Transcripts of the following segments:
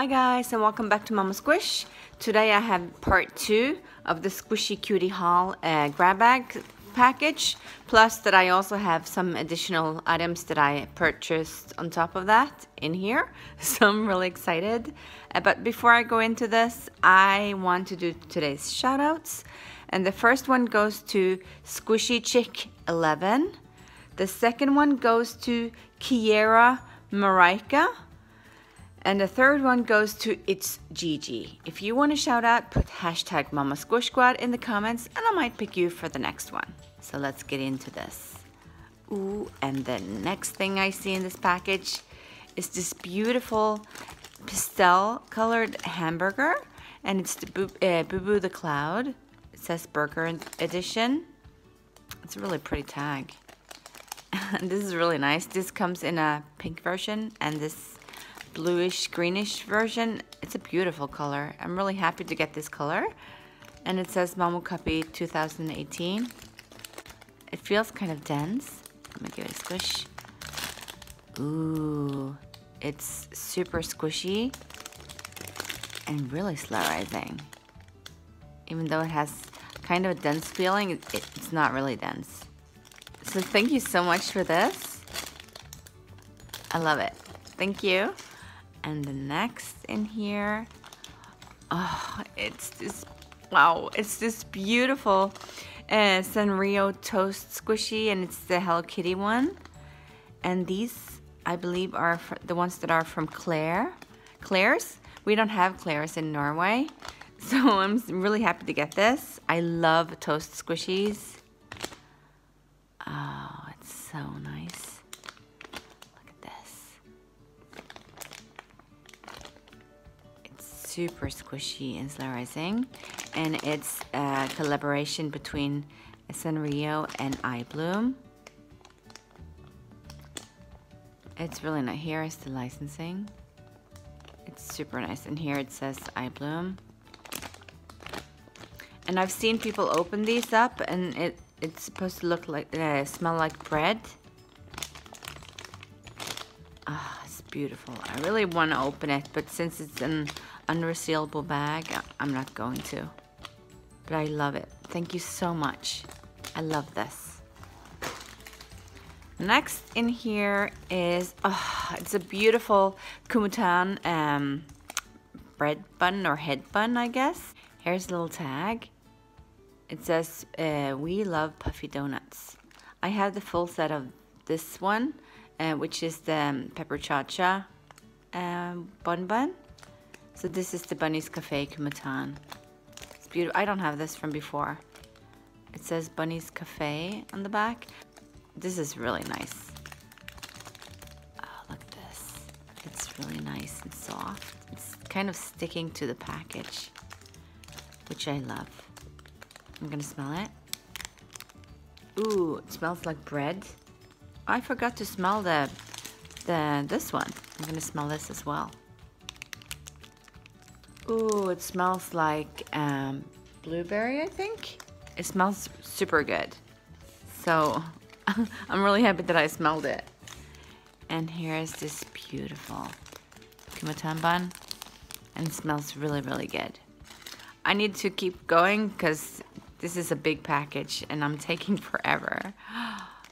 Hi guys and welcome back to Mama Squish. Today I have part two of the Squishycutiehol uh, grab bag package. Plus that I also have some additional items that I purchased on top of that in here. So I'm really excited. Uh, but before I go into this, I want to do today's shout outs. And the first one goes to Squishy Chick 11. The second one goes to Kiera Marika. And the third one goes to It's Gigi. If you want to shout out, put hashtag Mama Squish Squad in the comments and I might pick you for the next one. So let's get into this. Ooh, and the next thing I see in this package is this beautiful pastel colored hamburger. And it's the Boo, uh, Boo Boo the Cloud. It says burger edition. It's a really pretty tag. this is really nice. This comes in a pink version and this bluish greenish version. It's a beautiful color. I'm really happy to get this color. And it says Mamu Cuppy 2018. It feels kind of dense. Let me give it a squish. Ooh, it's super squishy and really slow rising. Even though it has kind of a dense feeling, it, it's not really dense. So thank you so much for this. I love it. Thank you. And the next in here, oh, it's this, wow, it's this beautiful uh, Sanrio Toast Squishy and it's the Hello Kitty one. And these, I believe, are the ones that are from Claire. Claire's. We don't have Claire's in Norway. So I'm really happy to get this. I love toast squishies. Oh, it's so nice. Super squishy and slow rising. And it's a collaboration between Sanrio and iBloom. It's really nice. Here is the licensing. It's super nice. And here it says iBloom. And I've seen people open these up and it it's supposed to look like, uh, smell like bread. Ah, oh, it's beautiful. I really want to open it, but since it's an unresealable bag, I'm not going to. But I love it. Thank you so much. I love this. Next in here is, oh, it's a beautiful Kumatan um, bread bun or head bun, I guess. Here's a little tag. It says, uh, we love puffy donuts. I have the full set of this one, uh, which is the um, pepper cha-cha um, bun bun. So this is the Bunny's Cafe Kumatan. It's beautiful. I don't have this from before. It says Bunny's Cafe on the back. This is really nice. Oh, look at this. It's really nice and soft. It's kind of sticking to the package, which I love. I'm gonna smell it. Ooh, it smells like bread. I forgot to smell the, the this one. I'm gonna smell this as well. Ooh, it smells like um, blueberry, I think. It smells super good. So I'm really happy that I smelled it. And here's this beautiful kumatan bun. And smells really, really good. I need to keep going because this is a big package and I'm taking forever.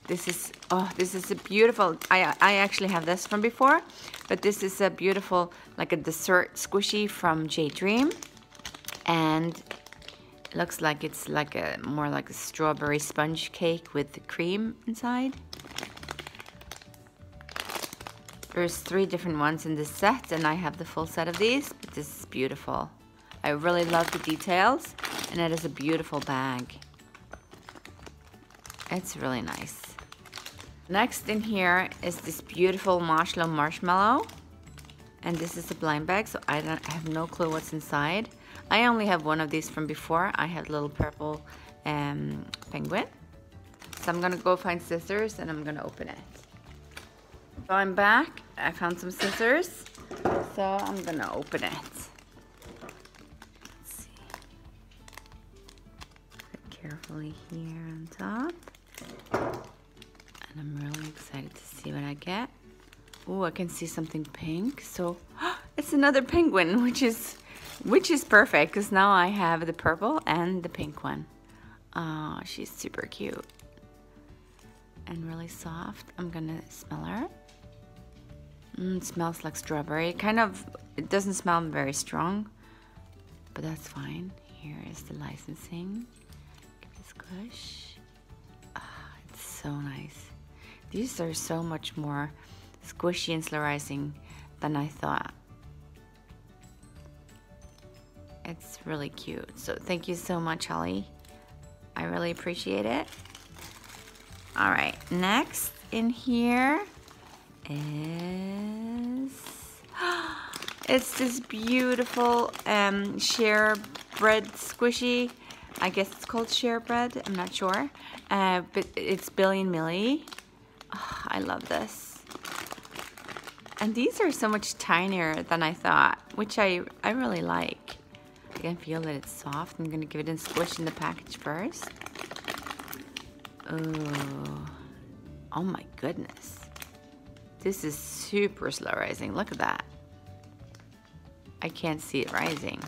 This is, oh, this is a beautiful, I, I actually have this from before, but this is a beautiful, like a dessert squishy from J Dream. And it looks like it's like a, more like a strawberry sponge cake with the cream inside. There's three different ones in this set and I have the full set of these, but this is beautiful. I really love the details and it is a beautiful bag. It's really nice. Next in here is this beautiful marshmallow marshmallow. And this is a blind bag, so I, don't, I have no clue what's inside. I only have one of these from before. I had little purple um, penguin. So I'm gonna go find scissors and I'm gonna open it. So I'm back. I found some scissors. So I'm gonna open it. carefully here on top. And I'm really excited to see what I get. Oh, I can see something pink. So it's another penguin, which is which is perfect because now I have the purple and the pink one. Oh, she's super cute and really soft. I'm gonna smell her. Mm, smells like strawberry. Kind of, it doesn't smell very strong, but that's fine. Here is the licensing. Give a squish. Ah, it's so nice. These are so much more squishy and slurrizing than I thought. It's really cute. So thank you so much, Holly. I really appreciate it. All right, next in here is, it's this beautiful um, share bread squishy. I guess it's called share bread, I'm not sure. Uh, but it's Billy and Millie. Oh, I love this. And these are so much tinier than I thought, which I, I really like. I can feel that it's soft. I'm gonna give it a squish in the package first. Oh, oh my goodness. This is super slow rising. Look at that. I can't see it rising.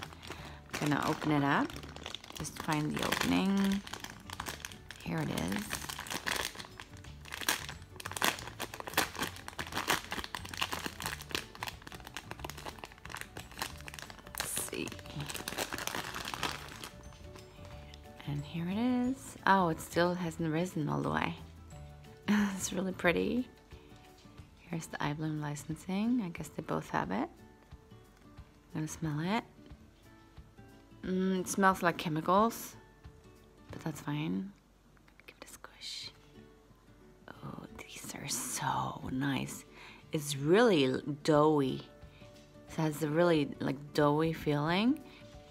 I'm gonna open it up. Just find the opening. Here it is. It still hasn't risen all the way. it's really pretty. Here's the iBloom licensing. I guess they both have it. I'm gonna smell it. Mm, it smells like chemicals, but that's fine. Give it a squish. Oh, these are so nice. It's really doughy. It has a really like doughy feeling.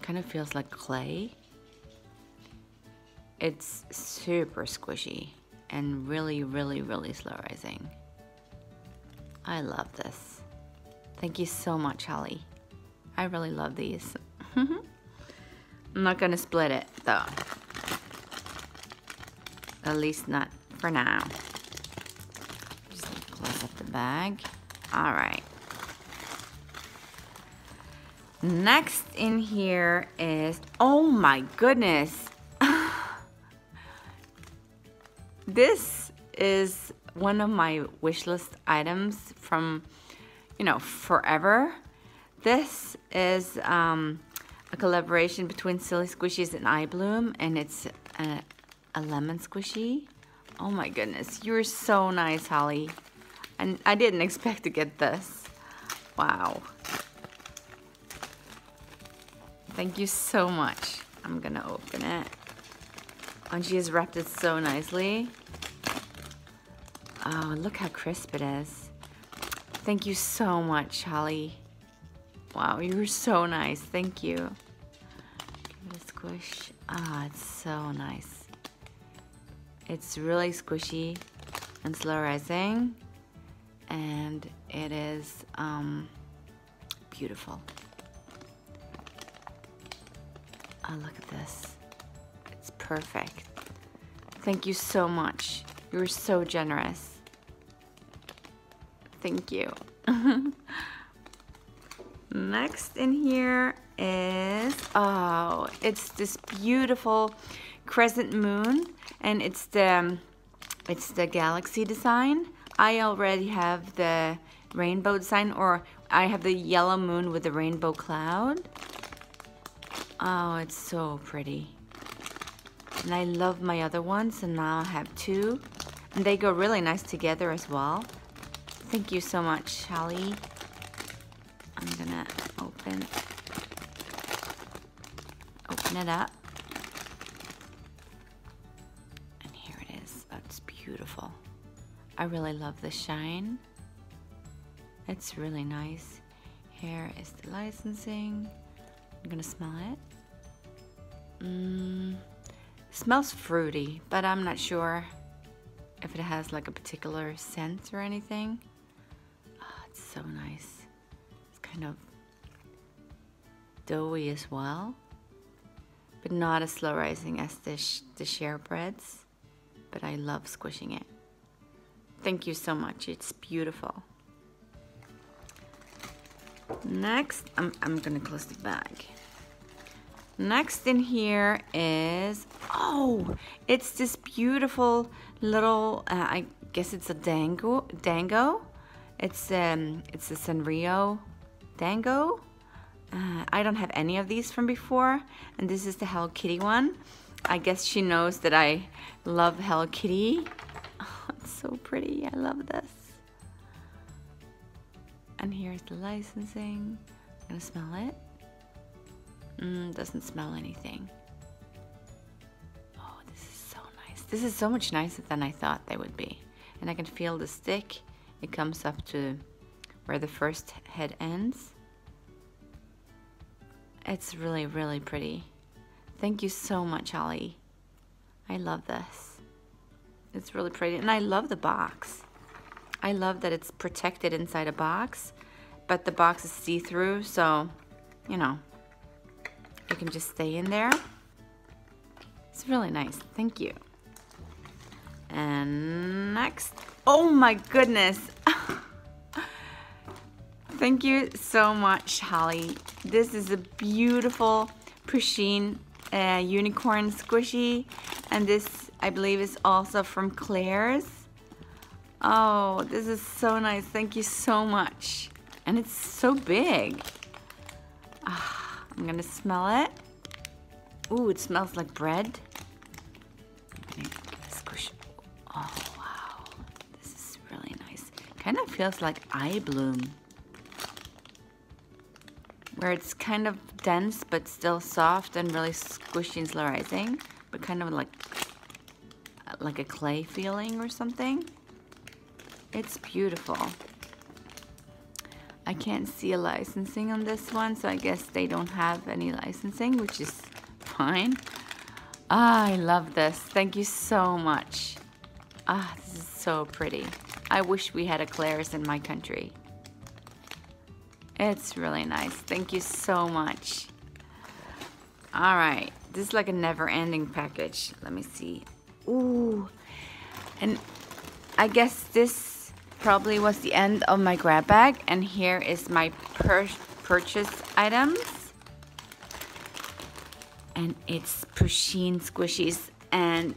Kind of feels like clay. It's super squishy and really, really, really slow rising. I love this. Thank you so much, Holly. I really love these. I'm not gonna split it though. At least not for now. Just close up the bag. All right. Next in here is, oh my goodness. This is one of my wish list items from, you know, forever. This is um, a collaboration between Silly Squishies and iBloom, and it's a, a lemon squishy. Oh my goodness, you're so nice, Holly. And I didn't expect to get this. Wow. Thank you so much. I'm gonna open it. And she has wrapped it so nicely. Oh, look how crisp it is. Thank you so much, Holly. Wow, you were so nice. Thank you. Give it a squish. Ah, oh, it's so nice. It's really squishy and slow rising. And it is um, beautiful. Oh, look at this. It's perfect. Thank you so much. You were so generous. Thank you. Next in here is, oh, it's this beautiful crescent moon and it's the, um, it's the galaxy design. I already have the rainbow design or I have the yellow moon with the rainbow cloud. Oh, it's so pretty. And I love my other ones, and now I have two. And they go really nice together as well. Thank you so much, Shelly. I'm gonna open, open it up. And here it is. That's beautiful. I really love the shine. It's really nice. Here is the licensing. I'm gonna smell it. Mm, smells fruity, but I'm not sure if it has like a particular scent or anything. It's so nice. It's kind of doughy as well, but not as slow rising as the, sh the share breads, but I love squishing it. Thank you so much. It's beautiful. Next, I'm, I'm gonna close the bag. Next in here is, oh, it's this beautiful little, uh, I guess it's a dango, dango. It's, um, it's a Sanrio dango. Uh, I don't have any of these from before, and this is the Hello Kitty one. I guess she knows that I love Hello Kitty. Oh, it's so pretty. I love this. And here's the licensing. I'm gonna smell it. Mm, doesn't smell anything. Oh, this is so nice. This is so much nicer than I thought they would be. And I can feel the stick. It comes up to where the first head ends. It's really, really pretty. Thank you so much, Holly. I love this. It's really pretty. And I love the box. I love that it's protected inside a box, but the box is see-through, so, you know, it can just stay in there. It's really nice. Thank you. And next, oh my goodness. Thank you so much, Holly. This is a beautiful Pusheen uh, unicorn squishy. And this, I believe, is also from Claire's. Oh, this is so nice. Thank you so much. And it's so big. Ah, I'm gonna smell it. Ooh, it smells like bread. Kind of feels like iBloom. Where it's kind of dense but still soft and really squishy and slurrizing. But kind of like, like a clay feeling or something. It's beautiful. I can't see a licensing on this one, so I guess they don't have any licensing, which is fine. Ah, I love this. Thank you so much. Ah, this is so pretty. I wish we had a Claire's in my country. It's really nice. Thank you so much. All right, this is like a never-ending package. Let me see. Ooh, and I guess this probably was the end of my grab bag and here is my pur purchase items and it's Pusheen squishies and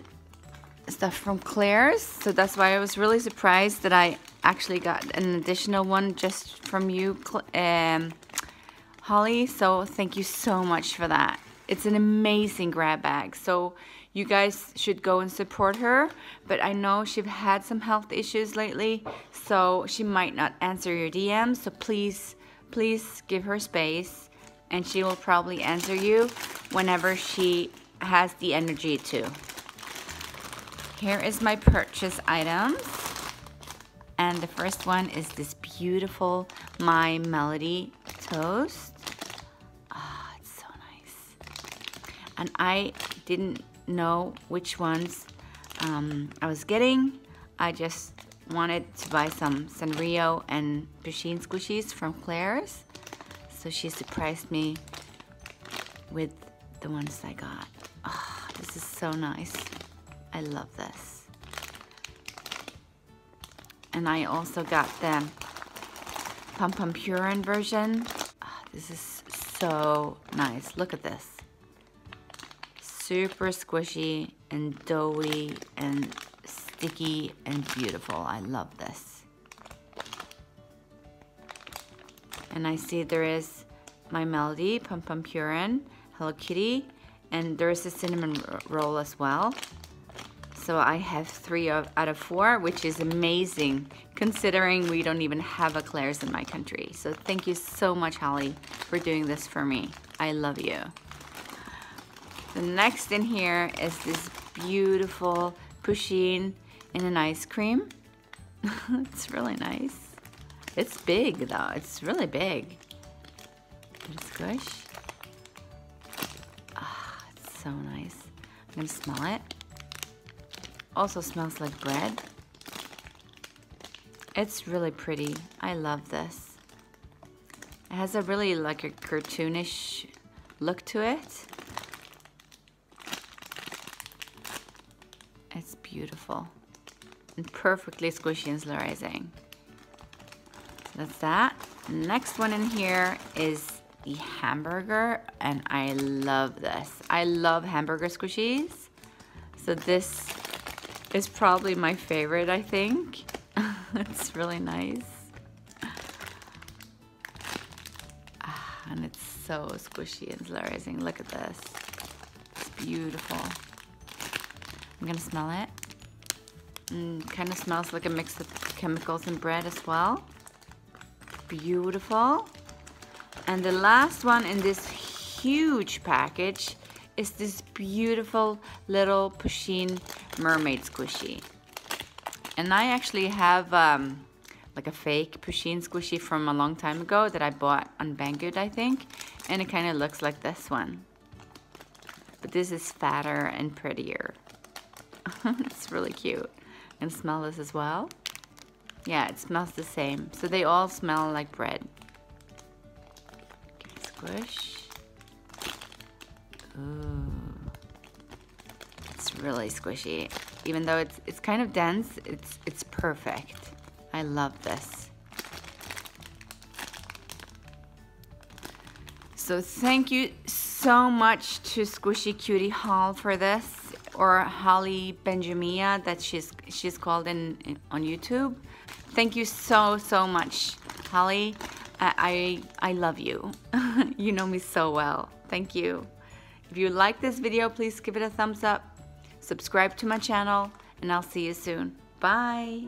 stuff from Claire's so that's why I was really surprised that I actually got an additional one just from you um, Holly so thank you so much for that it's an amazing grab bag so you guys should go and support her. But I know she's had some health issues lately, so she might not answer your DMs. So please, please give her space, and she will probably answer you whenever she has the energy to. Here is my purchase items. And the first one is this beautiful My Melody toast. Ah, oh, it's so nice. And I didn't know which ones um, I was getting. I just wanted to buy some Sanrio and Pusheen squishies from Claire's. So she surprised me with the ones I got. Oh, this is so nice. I love this. And I also got the Pompompurin version. Oh, this is so nice. Look at this super squishy and doughy and sticky and beautiful. I love this. And I see there is My Melody, Pompompurin, Hello Kitty, and there is a cinnamon roll as well. So I have three of, out of four, which is amazing considering we don't even have a Claire's in my country. So thank you so much, Holly, for doing this for me. I love you. The next in here is this beautiful Pusheen in an ice cream. it's really nice. It's big though, it's really big. It's squish. Ah, it's so nice. I'm gonna smell it. Also smells like bread. It's really pretty. I love this. It has a really like a cartoonish look to it. It's beautiful and perfectly squishy and slurrizing. So that's that. Next one in here is the hamburger and I love this. I love hamburger squishies. So this is probably my favorite, I think. it's really nice. Ah, and it's so squishy and slurrizing. Look at this. It's beautiful. I'm gonna smell it. Mm, kind of smells like a mix of chemicals and bread as well. Beautiful. And the last one in this huge package is this beautiful little Pusheen mermaid squishy. And I actually have um, like a fake Pusheen squishy from a long time ago that I bought on Banggood, I think. And it kind of looks like this one. But this is fatter and prettier. it's really cute. And smell this as well. Yeah, it smells the same. So they all smell like bread. Okay, squish. Ooh. Really squishy. Even though it's it's kind of dense, it's it's perfect. I love this. So thank you so much to Squishycutiehol for this, or Holly Benjamia that she's she's called in, in on YouTube. Thank you so so much, Holly. I I, I love you. you know me so well. Thank you. If you like this video, please give it a thumbs up, subscribe to my channel, and I'll see you soon. Bye.